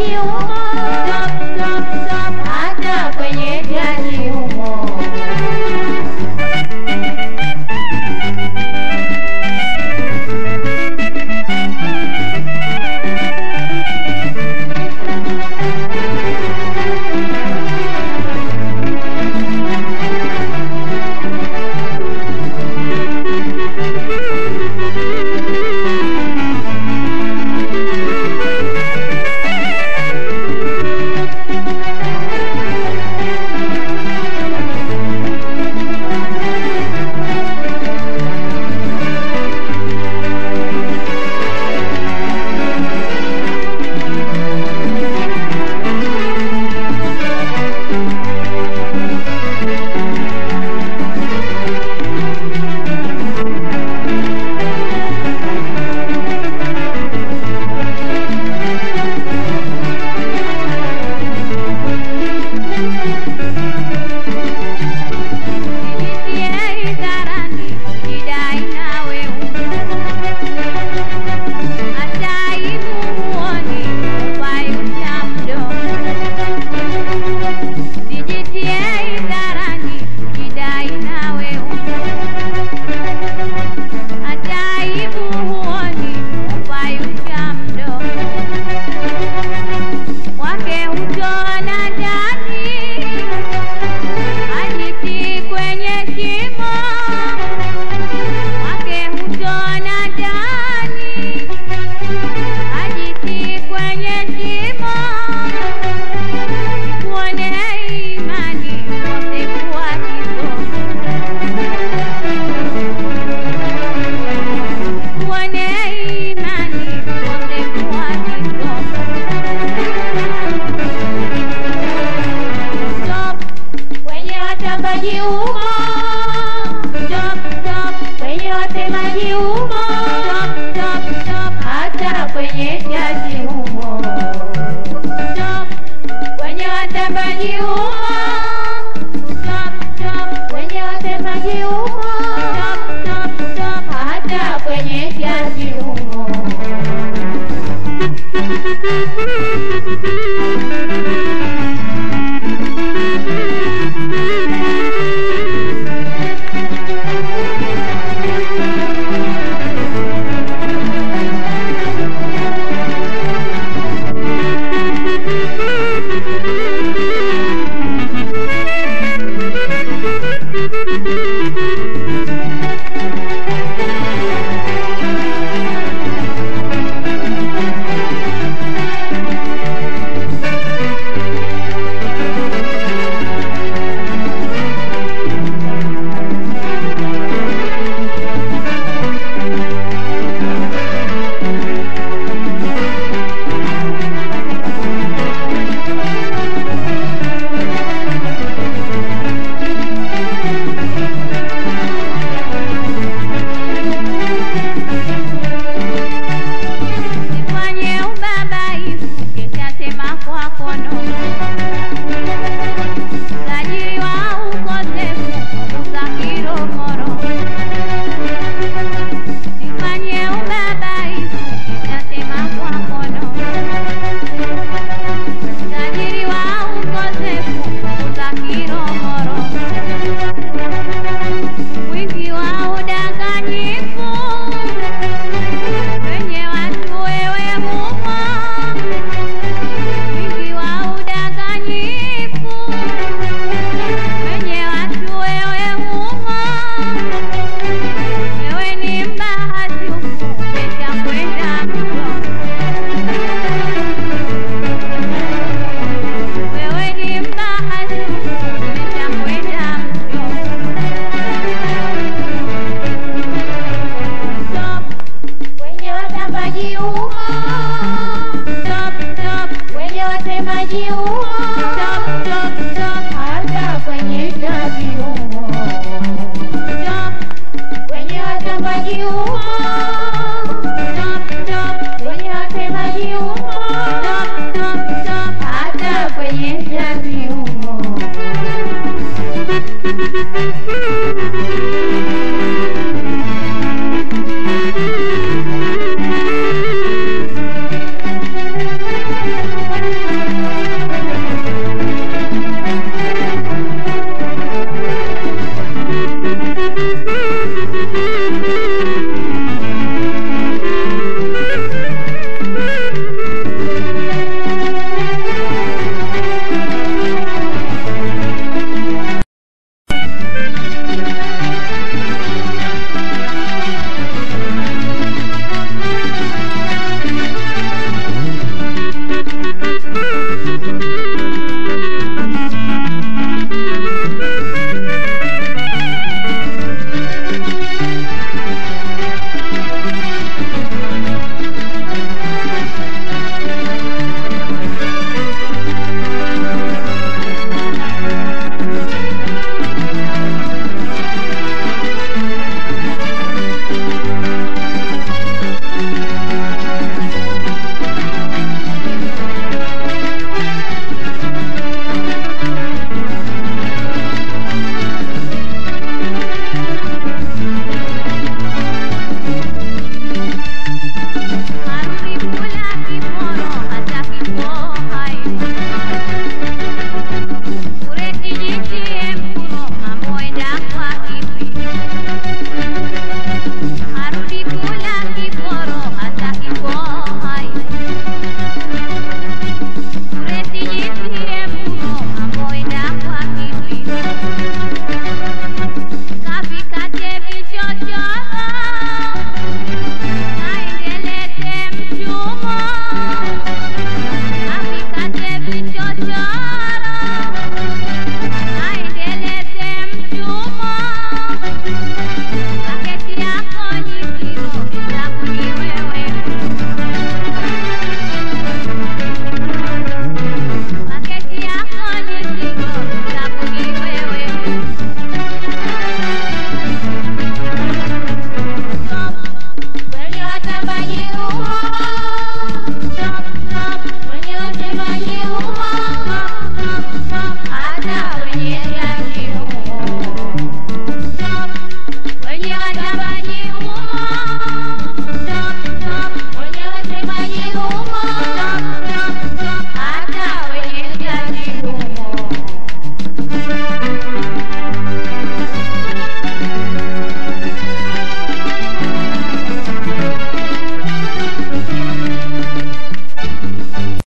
you